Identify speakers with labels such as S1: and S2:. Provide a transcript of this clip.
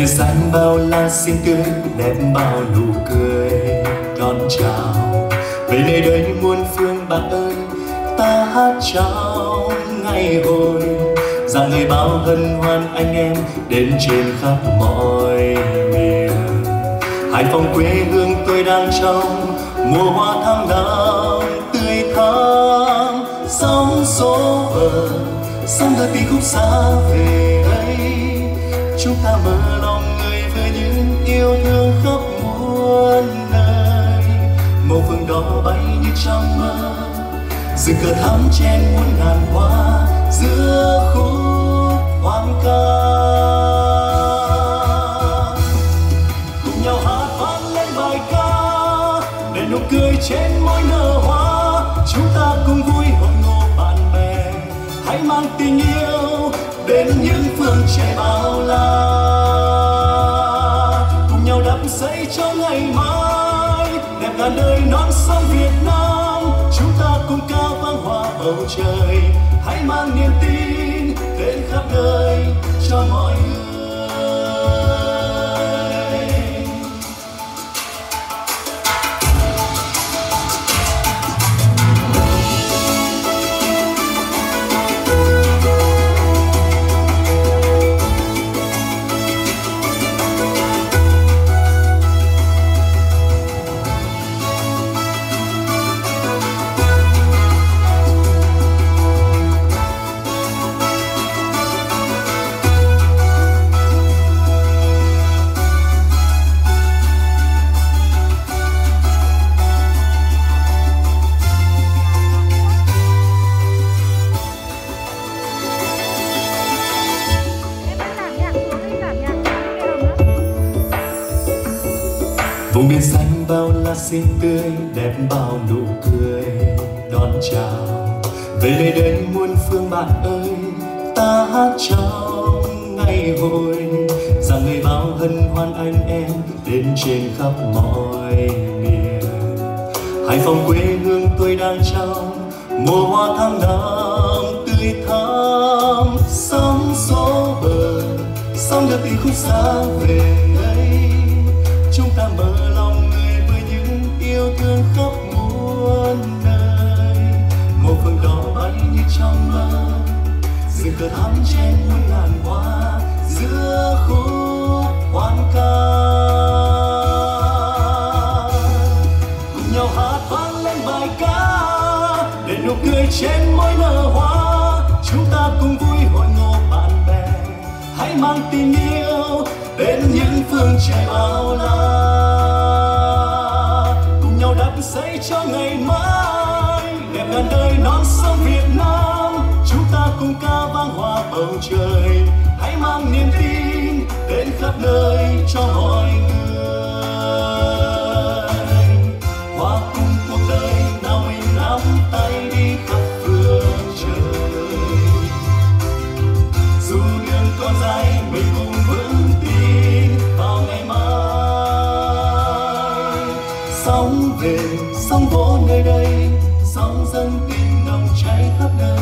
S1: vùng biển xanh bao la xinh tươi đẹp bao nụ cười, đón chào. Về nơi đây muôn phương bạn ơi, ta hát chào ngày hồi rằng người bao hân hoan anh em đến trên khắp mọi miền. Hải phòng quê hương tôi đang trong, mùa hoa tháng năm tươi thắm, sóng số bờ sóng đưa tiếng khúc xa về đây, chúng ta mơ yêu thương khắp muôn nơi màu phương đỏ bay như trong mơ. Rực cờ thắm trên muôn ngàn hoa giữa khúc hoang ca cùng nhau hát vang lên bài ca để nụ cười trên môi nở hoa. Chúng ta cùng vui hội ngộ bạn bè, hãy mang tình yêu đến những phương trời bao la dậy cho ngày mai. Đẹp là đời non sông Việt Nam. Chúng ta cùng cao vang hoa bầu trời. Hãy mang niềm tin đến khắp nơi cho mọi người. Vùng biển xanh bao la xinh tươi, đẹp bao nụ cười. Đón chào, về nơi đây muôn phương bạn ơi. Ta hát trong ngày hội. Rằng người bao hân hoan anh em đến trên khắp mọi miền. Hải phòng quê hương tôi đang trong mùa hoa tháng năm tươi thắm. Sóng số bờ, sóng đưa tình khúc xa về đây. Chúng ta mở thương khắp muôn nơi. Màu phượng đỏ bay như trong mơ. Rực cờ thắm trên muôn ngàn hoa giữa khúc hoan ca cùng nhau hát vang lên bài ca để nụ cười trên môi nở hoa. Chúng ta cùng vui hội ngộ bạn bè. Hãy mang tình yêu đến những phương trời bao la cùng xây cho ngày mai. Đẹp ngàn đời non sông Việt Nam. Chúng ta cùng ca vang hòa bầu trời. Hãy mang niềm tin đến khắp nơi cho mọi người. Về sóng vỗ nơi đây sóng dâng tình nồng cháy khắp nơi.